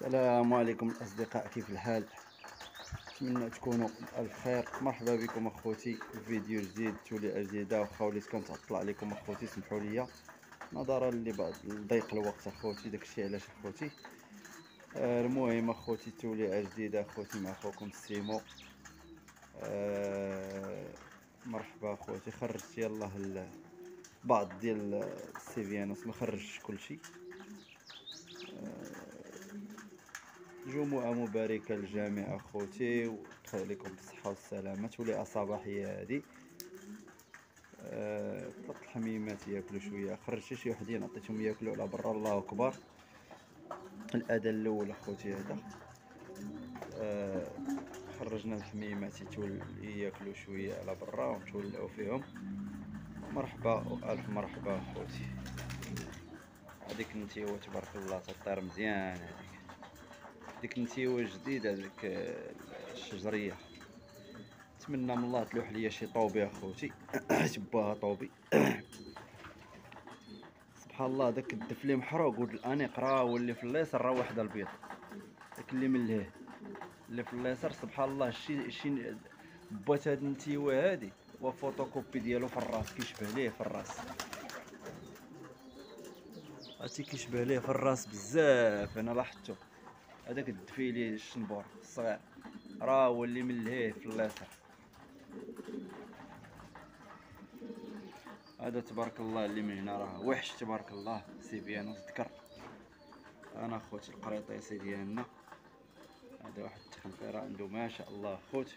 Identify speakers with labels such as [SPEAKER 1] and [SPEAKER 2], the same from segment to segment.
[SPEAKER 1] السلام عليكم الاصدقاء كيف الحال؟ نتمنى تكونوا بالف خير مرحبا بكم أخوتي في فيديو جديد. تولي جديده واخا وليت كنتعطل عليكم أخوتي سمحوا لي نظرا لبعض ضيق الوقت أخوتي داكشي علاش أخوتي؟ آه المهم أخوتي تولي جديده أخوتي مع اخوكم سيمو. آه مرحبا أخوتي خرجت يلاه بعض ديال السيفيانوس ما خرجتش كلشي. جمعة مباركة للجميع أخوتي ودخل عليكم بالصحة والسلامة. تولي صباحية هادي. أه الحميمات ياكلوا شوية. خرجت شي وحدين عطيتهم ياكلوا على برا. الله أكبر. الأذى الأول أخوتي هذا. أه خرجنا الحميمات يتول ياكلوا شوية على برا ونتولعوا فيهم. مرحبا وألف مرحبا أخوتي. هذيك النتيوة تبارك الله تطير مزيان هذيك. ديك النتيوة جديدة ديك الشجرية. نتمنى من الله تلوح ليا شي طوبي أخوتي. تباها طوبي. سبحان الله داك الدفلي محروق ولد الأنيق راه واللي في اليسر راه واحد البيض. داك اللي من لهيه اللي في اليسر سبحان الله شي شي بات هاد النتيوة هادي؟ وفوتوكوبي ديالو في الراس كيشبه ليه في الراس عرفتي كيشبه ليه في الراس بزاف أنا لاحظتو هذاك الدفيلي الشنبور الصغير. راه هو اللي من لهيه في اليسار هذا تبارك الله اللي من هنا راه وحش تبارك الله. سيفيانوس ذكر أنا خوت القريطيسي ديالنا هذا واحد التخنفيره عنده ما شاء الله خوت.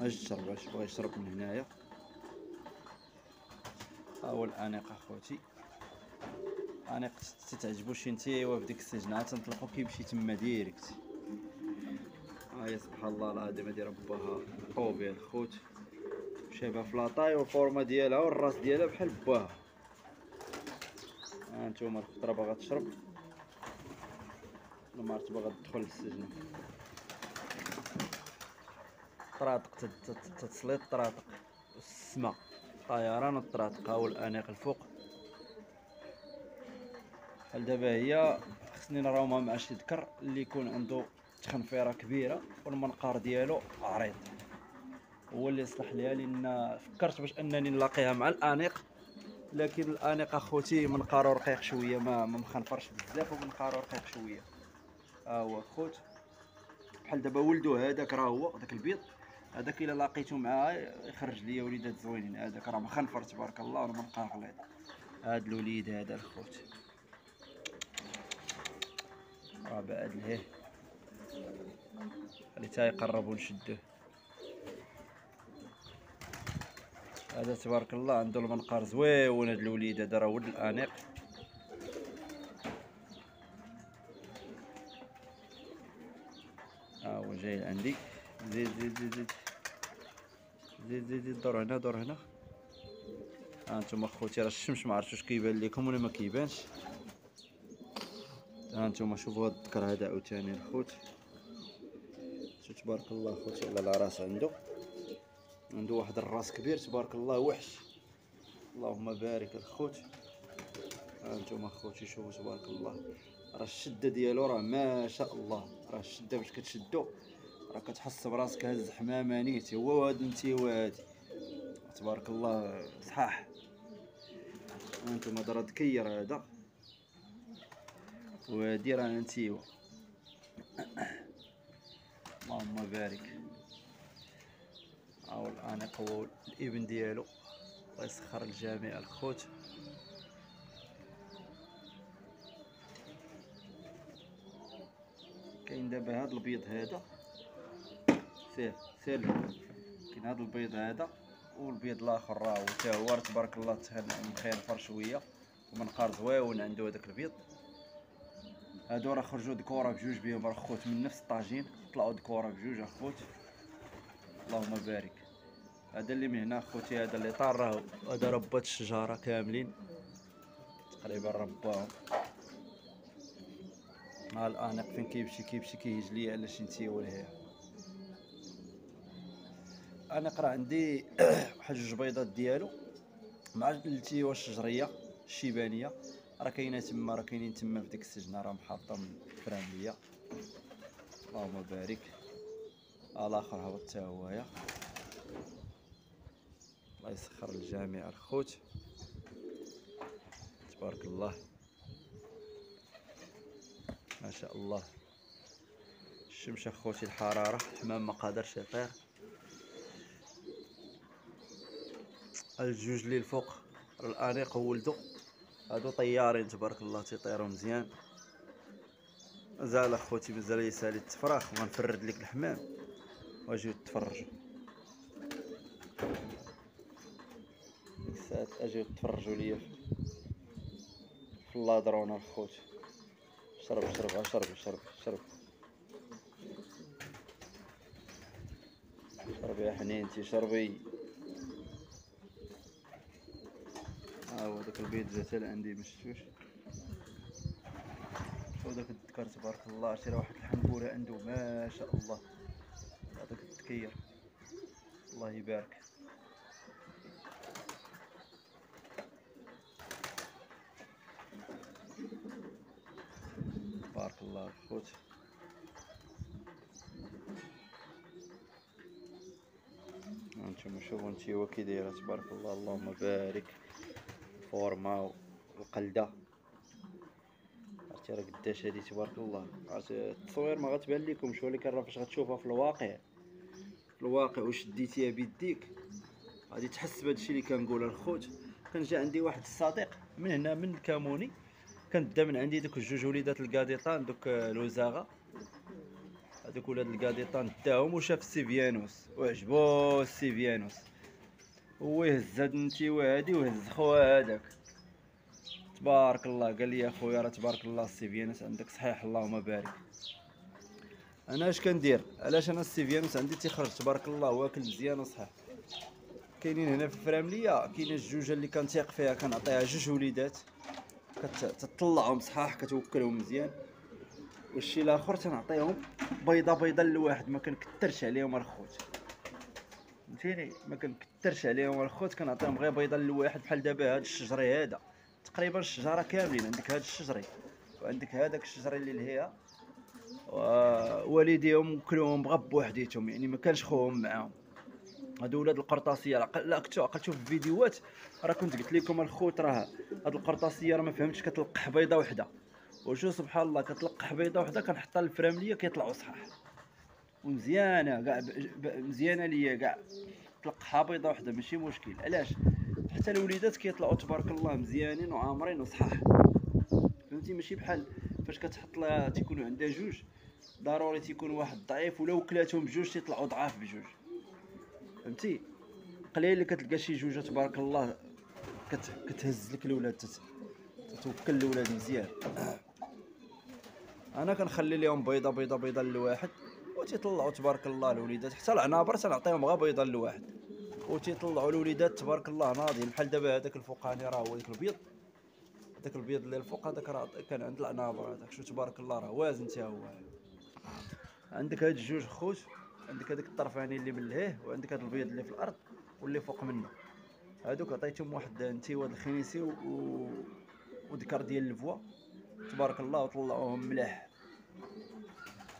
[SPEAKER 1] اش تشرب اش بغا يشرب من هنايا. ها هو الأنيق أخوتي. أنا تتعجبو شي نتيوا في ديك السجنه تنطلقو كيمشي تما ديريكت. ها هي سبحان الله العظيم هادي رباها طوبي الخوت. شابه في لاطاي والفورما ديالها والراس ديالها بحال باها ها نتوما الخضره باغا تشرب. المرت باغا تدخل للسجن طراطق تتسليط طراطق السما طيران الطراطق هاو الانيق الفوق. بحال دابا هي خصني نراومها مع شي ذكر اللي يكون عنده تخنفيره كبيرة والمنقار ديالو عريض. هو اللي يصلح ليها لأن فكرت باش أنني نلاقيها مع الأنيق لكن الأنيق أخوتي منقارو رقيق شوية ما مخنفرش بزاف ومنقارو رقيق شوية. ها هو خوت. بحال دابا ولدو هذاك راه هو داك البيض. هذاك إلا لقيتو معاه يخرج ليا وليدات زوينين. هذاك راه مخنفر تبارك الله والمنقار غليظ. هاد الوليد هذا الخوت. راه بعد لهيه خلي تا يقرب ونشدوه هذا تبارك الله عنده المنقار زويون هاد الوليد هذا راه ولد الانيق ها هو جاي عندي زيد زيد زيد زيد. زيد زيد زيد. دور هنا دور هنا. ها أنتم خوتي راه الشمس ما عرفتش واش كيبان لكم ولا ما كيبانش. ها أنتم شوفوا هاد الذكر هذا عاوتاني الخوت تبارك الله خوتي على الراس عنده. عنده واحد الراس كبير تبارك الله وحش. اللهم بارك الخوت. ها أنتم خوتي شوفوا تبارك الله. راه الشدة ديالو راه ما شاء الله. راه الشدة باش كتشدو. راه كتحس براسك هز حمامه نيتي هو هاد النتيوه هادي تبارك الله صحاح. هانتوما راه ذكير هذا. وهادي راه نتيوه اللهم بارك. هاو الانيق هو الإبن ديالو. الله يسخر الجميع الخوت. كاين دابا هاد البيض هذا. سير سير. كاين هاد البيض هذا والبيض الآخر راه حتى هو تبارك الله مخير شوية ومنقار زويون عنده هذاك البيض. هادو راه خرجوا دكوره بجوج بهم راه خوت من نفس الطاجين طلعوا دكوره بجوج اخوت اللهم بارك. هذا اللي من هنا اخوتي هذا اللي طار راه هذا ربات الشجره كاملين. تقريبا رباهم. ها الانق فين كيمشي كيمشي كيهج ليا على شي نتيوه لهيه أنا قرا عندي واحد جوج بيضات ديالو. مع التيوه الشجريه الشيبانية. راه كاينة تما راه كاينين تما في ديك السجنه راه محاطه من اللهم بارك. الآخر هبط حتى هويا. الله يسخر الجميع الخوت. تبارك الله. ما شاء الله. الشمس اخوتي الحرارة الحمام ما قادرش يطير. الجوج اللي الفوق الانيق ولدو. هادو طيارين تبارك الله تيطيروا مزيان. مازال أخوتي مازال يسالي التفراخ وغنفرد لك الحمام. واجيو تفرجوا ديك الساعات اجيو تفرجوا ليا في اللادرونه الخوت. شرب شرب شرب شرب شرب. شربي يا حنينتي شربي. ها هو داك البيض جات عندي مشفتوش شوف داك الذكر تبارك الله راه واحد الحنبوله عنده ما شاء الله. هذاك التكير الله يبارك. بارك الله خوت. أنتم شوفوا انتي كي دايرة تبارك الله اللهم بارك. الفورما والقلدة. عرفتي راه قداش هادي تبارك الله. التصوير ما غتبان لكمش ولكن راه فاش غتشوفها في الواقع. في الواقع واش ديتيها بيديك. غادي تحس بهادشي اللي كنقول الخوت. كان جا عندي واحد الصديق من هنا من الكاموني. كان دا من عندي دوك الجوج وليدات الكاديطان دوك الوزاغه هذوك ولاد الكاديطان داهم وشاف السيفيانوس وعجبو السيفيانوس هو يهز هاد النتيوه هادي وهز خوها هذاك تبارك الله قال لي اخويا راه تبارك الله السيفيانوس عندك صحيح اللهم بارك. أنا اش كندير؟ علاش أنا السيفيانوس عندي تيخرج؟ تبارك الله واكل مزيان وصحيح. كاينين هنا في الفرامليه كاينة الجوجه اللي كنتيق فيها كنعطيها جوج وليدات. كتطلعهم صحاح كتوكلهم مزيان. والشي الآخر تنعطيهم بيضة بيضة لواحد ما كنكثرش عليهم الخوت فهمتيني؟ ما كنكثرش عليهم. الخوت كنعطيهم غير بيضة لواحد بحال دابا هاد الشجري هذا. تقريبا الشجرة كاملين عندك هاد الشجري وعندك هذاك الشجري اللي لهيا. والديهم كلهم بغا بوحديتهم يعني ما كانش خوهم معاهم. هادو ولاد القرطاسية لا كنت عقلتو في الفيديوهات راه كنت قلت لكم الخوت راه هاد القرطاسية راه ما فهمتش كتلقح بيضة وحدة. وشو سبحان الله كتلقح بيضة وحدة كنحطها للفراملية كيطلعوا صحاح. ومزيانة كاع مزيانة ليا كاع تلقحها بيضه وحدة ماشي مشكل. علاش؟ حتى الوليدات كيطلعوا تبارك الله مزيانين وعامرين وصحاح فهمتي؟ ماشي بحال فاش كتحط لها تيكونوا عندها جوج ضروري تيكون واحد ضعيف ولا وكلاتهم بجوج تيطلعوا ضعاف بجوج. فهمتي؟ قليل اللي كتلقى شي جوجة تبارك الله كت... كتهز لك الاولاد تت... تتوكل الاولاد مزيان. أنا كنخلي لهم بيضة بيضة بيضة لواحد وتيطلعوا تبارك الله الوليدات حتى العنابر تنعطيهم غير بيضه لواحد وتيطلعوا الوليدات تبارك الله. ناضيين بحال دابا هذاك الفوقاني راه هو داك البيض. داك البيض اللي الفوق هذاك راه كان عند العنابر هذاك شو تبارك الله راه وازن حتى هو. عندك هاد الجوج خوت. عندك هذاك الطرفاني اللي من لهيه وعندك هذا البيض اللي في الأرض واللي فوق منه. هادوك عطيتهم واحد انتيواد الخنيسي و... وذكر ديال الفوا. تبارك الله وطلعوهم ملاح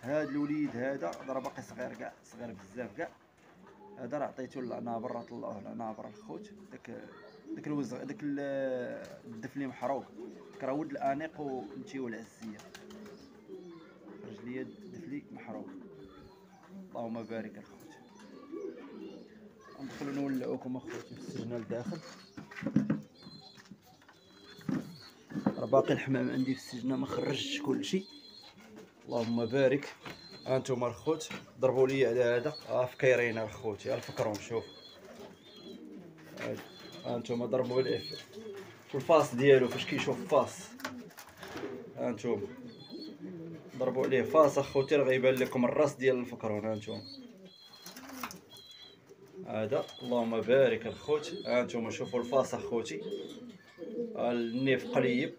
[SPEAKER 1] هاد الوليد هذا راه باقي صغير كاع صغير بزاف كاع. هذا راه عطيتو للعنابر راه طلعوه للعنابر الخوت. داك داك الوزغ داك الدف اللي محروق. داك راه ولد الانيق ونتيو العزيه خرج ليا الدفلي محروق. اللهم بارك الخوت. ندخلو نولعوكم اخوتي في السجن لداخل. راه باقي الحمام عندي في السجن ما خرجتش كلشي. اللهم بارك. هانتوما الخوت ضربوا لي على هذا. ها فكيرين الخوت. يا الفكرهم شوف. ها أنتم ضربوا ليه في الفاس ديالو فاش كيشوف فاس. ها أنتم ضربوا عليه فاس أخوتي راه غيبان لكم الراس ديال الفكرون ها أنتم. هذا اللهم بارك الخوت. ها أنتم شوفوا الفاس أخوتي. النيف قليب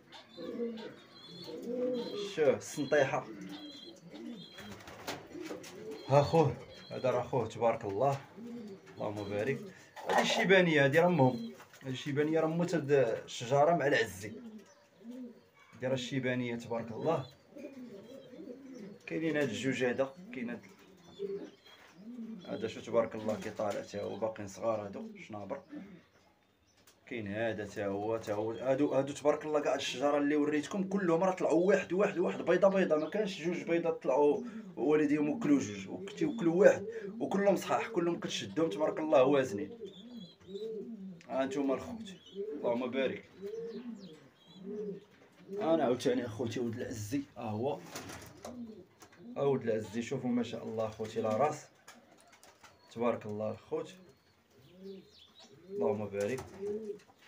[SPEAKER 1] شوف السنطيحه ها خوه هذا راه خوه تبارك الله. اللهم بارك. هذه الشيبانية هذه راه امهم هذه الشيبانية راه موت الشجره مع العزي. دايره الشيبانية تبارك الله. كاينين هاد الجوج هذا كاين هاد هذا شو تبارك الله كيطالع تا هو باقيين صغار هادو شنابر. كاين هذا تا هو تا هو. هادو هادو تبارك الله كاع الشجرة اللي وريتكم كلهم راه طلعوا واحد واحد واحد بيضة بيضة. ما كانش جوج بيضات طلعوا والديهم وكلوا جوج وكلوا واحد. وكلهم صحاح كلهم كتشدهم تبارك الله وازنين ها أنتم الخوت. اللهم بارك. أنا عاوتاني أخوتي ولد العزي. ها هو. ها ولد العزي. شوفوا ما شاء الله أخوتي لا راس. تبارك الله الخوت. اللهم بارك.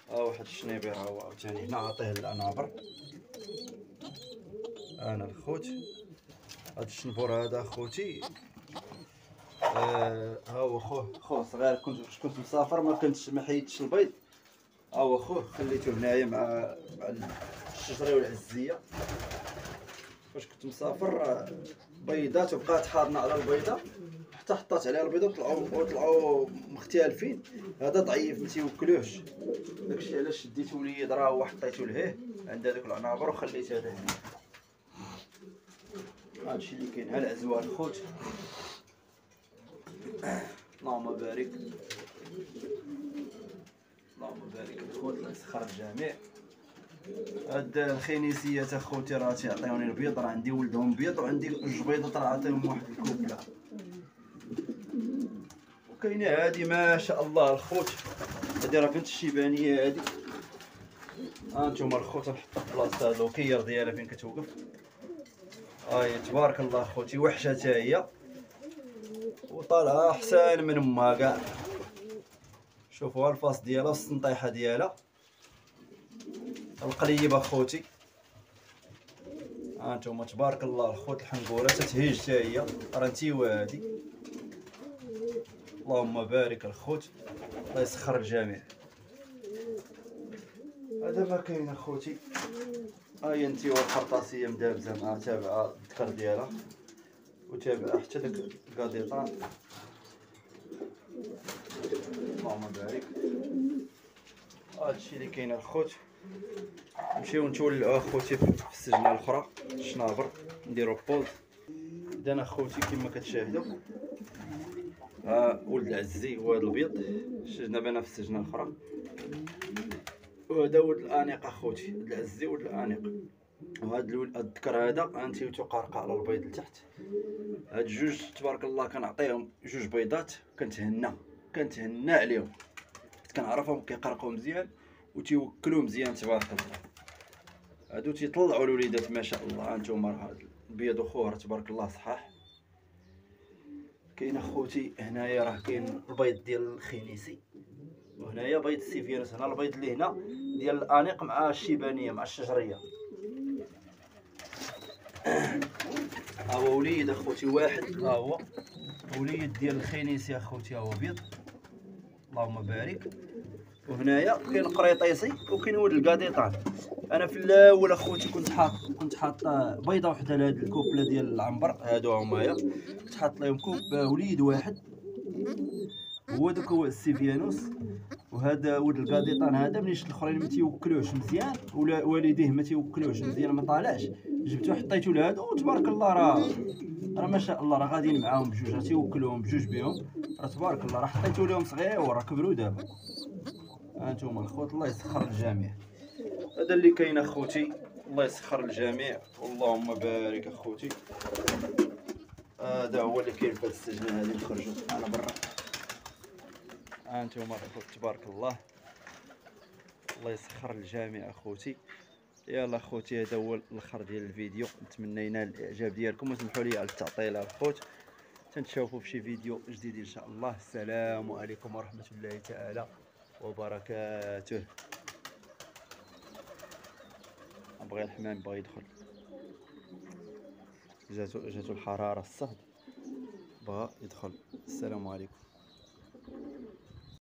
[SPEAKER 1] ها واحد الشنيبر ها هو عاوتاني هنا عطيه الانابر أنا الخوت. هاد الشنبور هذا اخوتي آه ها هو خوه. خوه صغير. كنت كنت مسافر ما كنتش ما حيدتش البيض. ها هو خوه. خليته هنايا مع مع الشجرة والعزية. فاش كنت مسافر بيضات وبقات حاضنه على البيضة حتى حطات عليها البيضة وطلعوا وطلعوا مختلفين. هذا ضعيف ما تيوكلوش. داكشي علاش شديتو اليد راه هو حطيتو لهيه؟ عند هذوك العنابر وخليت هذا هنا. هادشي اللي كاين ها العزوه الخوت اللهم بارك. اللهم بارك. الخوت الله يسخر الجميع هاد الخنيسيات أخوتي راه تيعطيوني البيض راه عندي ولدهم بيض وعندي جوج راه عطيهم واحد الكوبله وكاينة هادي ما شاء الله الخوت. هادي راه بنت الشيبانية هادي. ها أنتم الخوت نحطها في بلاصة هاد ديالها فين كتوقف. هاي تبارك الله خوتي وحشة حتى هي. وطالعة احسن من أمها كاع. شوفوا الفاس ديالها والسنطيحة ديالها. القليب اخوتي ها أنتم تبارك الله الخوت الحنقوره تتهيج حتى هي راه انتيوا هادي اللهم بارك الخوت. الله يسخر الجميع. هذا ما كاين اخوتي هاي انتي والقرطاسيه مدابزة مع تابعة الذكر ديالها. وتابعة حتى داك القاضيطان اللهم بارك. هادشي اللي كاين الخوت. نمشيو نتولعو اخوتي في السجنة الاخرى الشنابر نديرو بوز. اذا اخوتي كما كتشاهدوا ها ولد العزي وهذا البيض شجنا بنا في السجنة الاخرى. وهذا ولد الانيق اخوتي ولد العزي ولد الانيق. الولد الذكر هذا انتي تقارقع على البيض لتحت. هاد جوج تبارك الله كنعطيهم جوج بيضات كنتهنى كنتهنى عليهم. حيت كنعرفهم كيقرقوا مزيان. وتيوكلوا مزيان تبارك الله. هادو تيطلعوا الوليدات ما شاء الله. هانتوما راه هاد البيض وخوه راه تبارك الله صحاح. كاين اخوتي هنايا راه كاين البيض ديال الخنيسي. وهنايا بيض السيفيروس. هنا البيض اللي هنا ديال الانيق مع الشيبانية مع الشجرية. ها هو وليد اخوتي واحد. ها هو وليد ديال الخنيسي اخوتي ها هو بيض. اللهم بارك. وهنايا كاين قريطيسي وكاين ولد الكاديطان أنا في الأول أخوتي كنت حاط كنت حاط بيضة وحدة لهاد الكوبلة ديال العنبر. هادو هما كنت حاط لهم كوب وليد واحد. هو دوك هو السيفيانوس وهذا ولد الكاديطان هذا منين شفت الأخرين ما تيوكلوش مزيان ولا والديه ما تيوكلوش مزيان ما طالعش. جبتو حطيتو لهادو وتبارك الله راه راه ما شاء الله راه غاديين معاهم بجوج راه تيوكلوهم بجوج بهم. راه تبارك الله راه حطيتو لهم صغير وراه كبروا دابا. هانتوما الخوت الله يسخر الجميع. هذا اللي كاين أخوتي الله يسخر الجميع. اللهم بارك أخوتي. هذا هو اللي كاين في هذا السجن هذه نخرجوا أنا برا. هانتوما الاخوت تبارك الله. الله يسخر الجميع أخوتي. يلا أخوتي هذا هو الأخر ديال الفيديو. نتمنى ينال الإعجاب ديالكم وسمحوا لي على التعطيل الخوت. تنتشوفوا في شي فيديو جديد إن شاء الله. السلام عليكم ورحمة الله تعالى. وبركاته. بغى الحمام بغى يدخل. جاتو جاتو الحرارة الصهد. بغى يدخل. السلام عليكم.